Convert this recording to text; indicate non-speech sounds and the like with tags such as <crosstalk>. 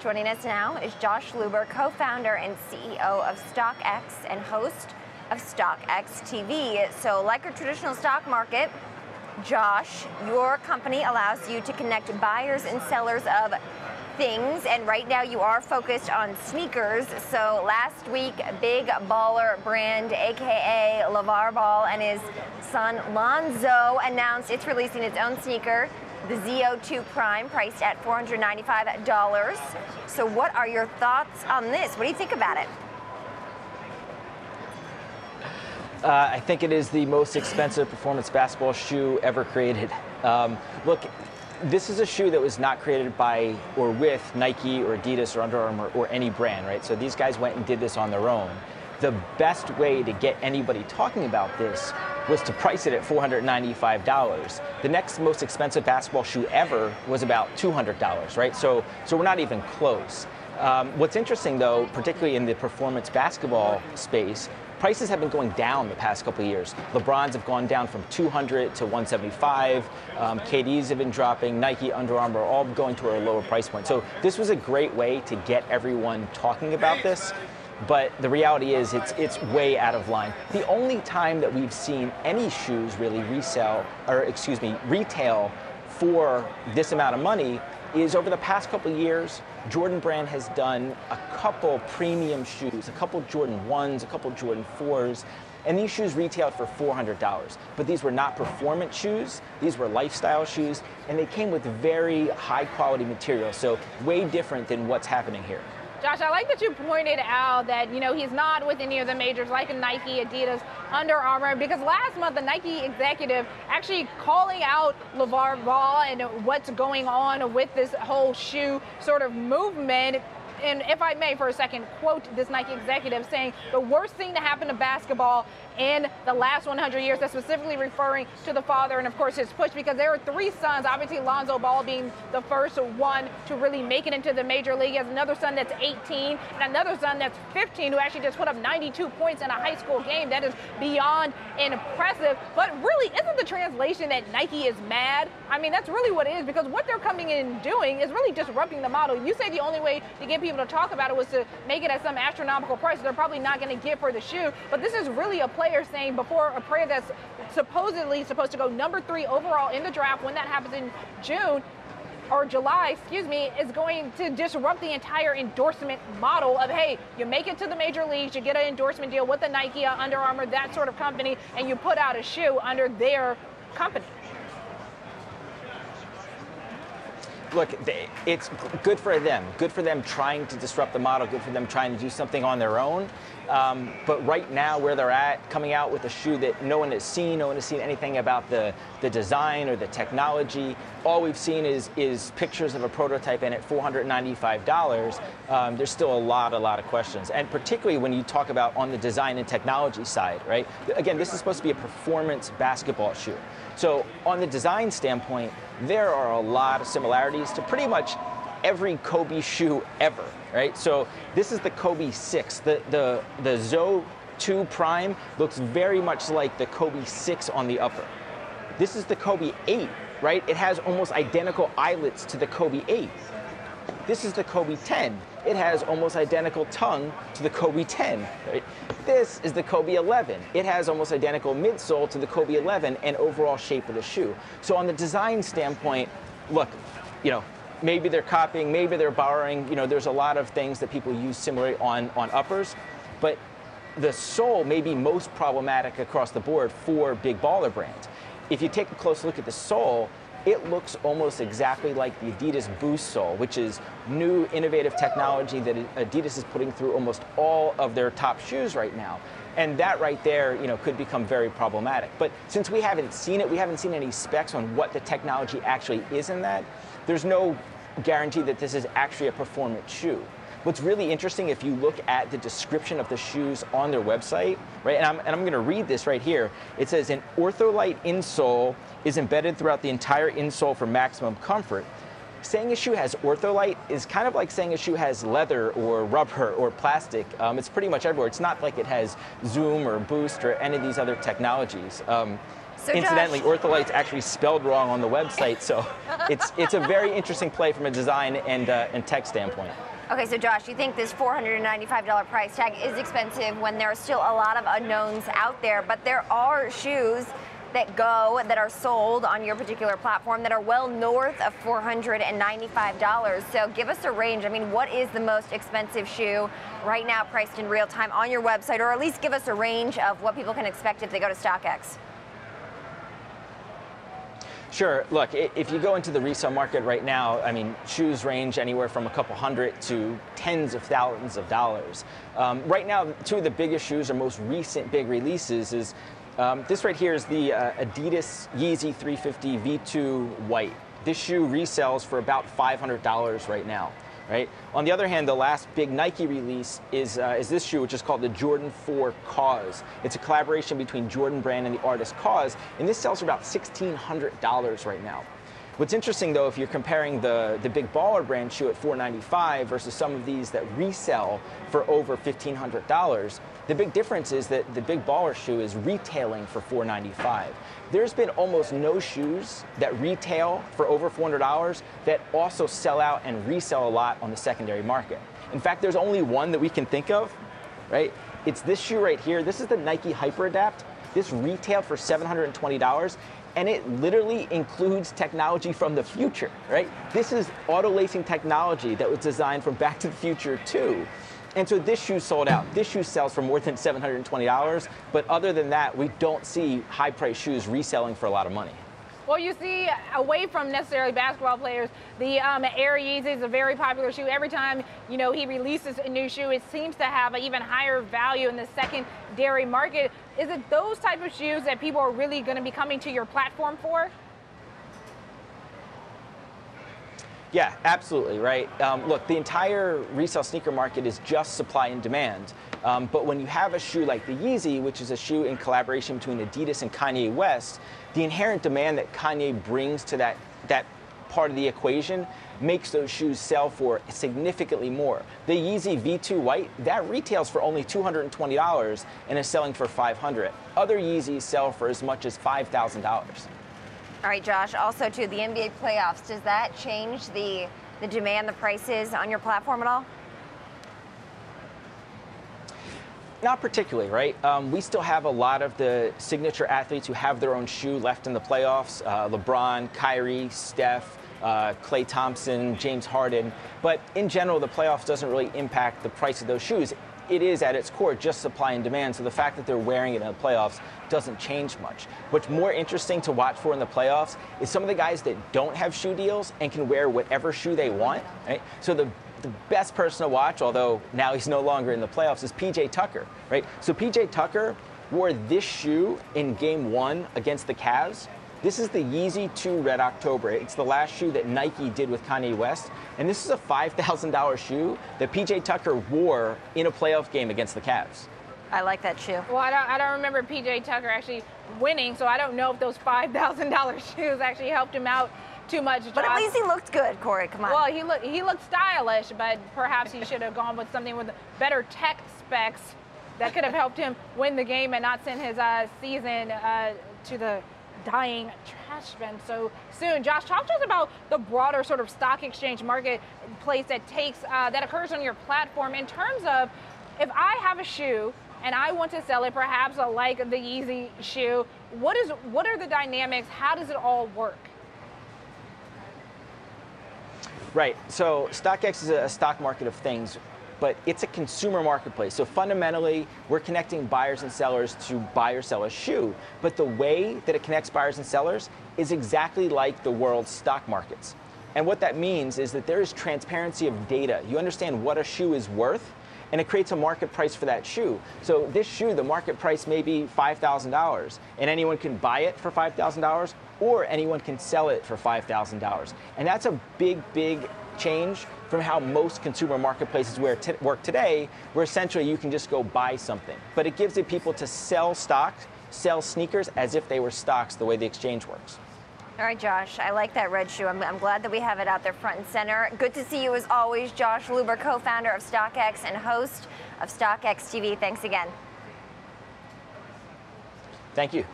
Joining us now is Josh Luber, co-founder and CEO of StockX and host of StockX TV. So like a traditional stock market, Josh, your company allows you to connect buyers and sellers of things, and right now you are focused on sneakers. So last week, Big Baller Brand, aka LeVar Ball, and his son Lonzo announced it's releasing its own sneaker, the ZO2 Prime, priced at $495. So what are your thoughts on this? What do you think about it? Uh, I think it is the most expensive performance basketball shoe ever created. Um, look, this is a shoe that was not created by or with Nike or Adidas or Under Armour or any brand, right? So these guys went and did this on their own. The best way to get anybody talking about this was to price it at $495. The next most expensive basketball shoe ever was about $200, right? So, so we're not even close. Um, what's interesting, though, particularly in the performance basketball space, prices have been going down the past couple of years. LeBron's have gone down from 200 to 175. Um, KD's have been dropping. Nike, Under Armour, all going to a lower price point. So this was a great way to get everyone talking about this. But the reality is, it's it's way out of line. The only time that we've seen any shoes really resell, or excuse me, retail for this amount of money is over the past couple years, Jordan Brand has done a couple premium shoes, a couple Jordan 1s, a couple Jordan 4s, and these shoes retailed for $400. But these were not performance shoes, these were lifestyle shoes, and they came with very high quality material, so way different than what's happening here. Josh, I like that you pointed out that, you know, he's not with any of the majors like Nike, Adidas, Under Armour, because last month the Nike executive actually calling out LeVar Ball and what's going on with this whole shoe sort of movement. And if I may for a second quote this Nike executive saying the worst thing to happen to basketball in the last 100 years. That's specifically referring to the father and, of course, his push because there are three sons. Obviously, Lonzo Ball being the first one to really make it into the major league. He has another son that's 18 and another son that's 15 who actually just put up 92 points in a high school game. That is beyond impressive. But really, isn't the translation that Nike is mad? I mean, that's really what it is because what they're coming in doing is really disrupting the model. You say the only way to get people to talk about it was to make it at some astronomical price. They're probably not going to get for the shoe, but this is really a play player saying before a player that's supposedly supposed to go number three overall in the draft when that happens in June or July, excuse me, is going to disrupt the entire endorsement model of, hey, you make it to the major leagues, you get an endorsement deal with the Nike, Under Armour, that sort of company, and you put out a shoe under their company. Look, it's good for them. Good for them trying to disrupt the model. Good for them trying to do something on their own. Um, but right now, where they're at, coming out with a shoe that no one has seen, no one has seen anything about the, the design or the technology. All we've seen is, is pictures of a prototype, and at $495, um, there's still a lot, a lot of questions. And particularly when you talk about on the design and technology side, right? Again, this is supposed to be a performance basketball shoe. So on the design standpoint, there are a lot of similarities to pretty much every Kobe shoe ever, right? So this is the Kobe 6. The, the, the Zo 2 Prime looks very much like the Kobe 6 on the upper. This is the Kobe 8, right? It has almost identical eyelets to the Kobe 8. This is the Kobe 10. It has almost identical tongue to the Kobe 10. Right? This is the Kobe 11. It has almost identical midsole to the Kobe 11 and overall shape of the shoe. So on the design standpoint, look, you know, maybe they're copying, maybe they're borrowing. You know, there's a lot of things that people use similarly on, on uppers, but the sole may be most problematic across the board for big baller brands. If you take a close look at the sole, it looks almost exactly like the Adidas Boost sole, which is new innovative technology that Adidas is putting through almost all of their top shoes right now. And that right there, you know, could become very problematic. But since we haven't seen it, we haven't seen any specs on what the technology actually is in that, there's no guarantee that this is actually a performance shoe. What's really interesting, if you look at the description of the shoes on their website, right, and I'm, and I'm going to read this right here. It says an ortholite insole is embedded throughout the entire insole for maximum comfort. Saying a shoe has ortholite is kind of like saying a shoe has leather or rubber or plastic. Um, it's pretty much everywhere. It's not like it has Zoom or Boost or any of these other technologies. Um, So Incidentally, Josh- Ortholite's actually spelled wrong on the website, so <laughs> it's it's a very interesting play from a design and uh, and tech standpoint. Okay, so Josh, you think this $495 price tag is expensive when there are still a lot of unknowns out there, but there are shoes that go that are sold on your particular platform that are well north of $495. So give us a range. I mean, what is the most expensive shoe right now priced in real time on your website, or at least give us a range of what people can expect if they go to StockX? Sure. Look, if you go into the resale market right now, I mean, shoes range anywhere from a couple hundred to tens of thousands of dollars. Um, right now, two of the biggest shoes or most recent big releases is um, this right here is the uh, Adidas Yeezy 350 V2 White. This shoe resells for about $500 right now. Right. On the other hand, the last big Nike release is uh, is this shoe, which is called the Jordan 4 Kaws. It's a collaboration between Jordan Brand and the artist Kaws, and this sells for about $1,600 right now. What's interesting though, if you're comparing the, the big baller brand shoe at 495 versus some of these that resell for over $1,500, the big difference is that the big baller shoe is retailing for 495. There's been almost no shoes that retail for over $400 that also sell out and resell a lot on the secondary market. In fact, there's only one that we can think of, right? It's this shoe right here. This is the Nike HyperAdapt. This retailed for $720 and it literally includes technology from the future, right? This is auto lacing technology that was designed from Back to the Future 2. And so this shoe sold out. This shoe sells for more than $720, but other than that, we don't see high priced shoes reselling for a lot of money. Well, you see, away from necessarily basketball players, the um, Air Yeezy is a very popular shoe. Every time you know he releases a new shoe, it seems to have an even higher value in the secondary market. Is it those type of shoes that people are really going to be coming to your platform for? Yeah, absolutely, right? Um, look, the entire resale sneaker market is just supply and demand. Um, but when you have a shoe like the Yeezy, which is a shoe in collaboration between Adidas and Kanye West, the inherent demand that Kanye brings to that, that part of the equation makes those shoes sell for significantly more. The Yeezy V2 White, that retails for only $220 and is selling for 500. Other Yeezys sell for as much as $5,000. All right, Josh, also to the NBA playoffs, does that change the, the demand, the prices on your platform at all? Not particularly, right? Um, we still have a lot of the signature athletes who have their own shoe left in the playoffs uh, LeBron, Kyrie, Steph, uh, Klay Thompson, James Harden. But in general, the playoffs doesn't really impact the price of those shoes. It is at its core just supply and demand. So the fact that they're wearing it in the playoffs doesn't change much. What's more interesting to watch for in the playoffs is some of the guys that don't have shoe deals and can wear whatever shoe they want. Right? So the the best person to watch, although now he's no longer in the playoffs, is PJ Tucker, right? So PJ Tucker wore this shoe in game one against the Cavs. This is the Yeezy 2 Red October. It's the last shoe that Nike did with Kanye West. And this is a $5,000 shoe that PJ Tucker wore in a playoff game against the Cavs. I like that shoe. Well, I don't, I don't remember PJ Tucker actually winning, so I don't know if those $5,000 <laughs> shoes actually helped him out too much. But at least he looked good, Corey. Come on. Well, he looked he looked stylish, but perhaps he should have gone with something with better tech specs that could have helped him win the game and not send his uh, season uh, to the dying trash bin so soon. Josh, talk to us about the broader sort of stock exchange marketplace that takes uh, that occurs on your platform in terms of if I have a shoe and I want to sell it, perhaps like the Yeezy shoe. What is what are the dynamics? How does it all work? Right. So StockX is a stock market of things, but it's a consumer marketplace. So fundamentally, we're connecting buyers and sellers to buy or sell a shoe. But the way that it connects buyers and sellers is exactly like the world's stock markets. And what that means is that there is transparency of data. You understand what a shoe is worth, and it creates a market price for that shoe. So this shoe, the market price may be $5,000, and anyone can buy it for $5,000, or anyone can sell it for $5,000. And that's a big, big change from how most consumer marketplaces work today, where essentially you can just go buy something. But it gives the people to sell stocks, sell sneakers as if they were stocks, the way the exchange works. All right, Josh, I like that red shoe. I'm, I'm, glad that we have it out there front and center. Good to see you as always, Josh Luber, co founder of StockX and host of StockX TV. Thanks again. Thank you.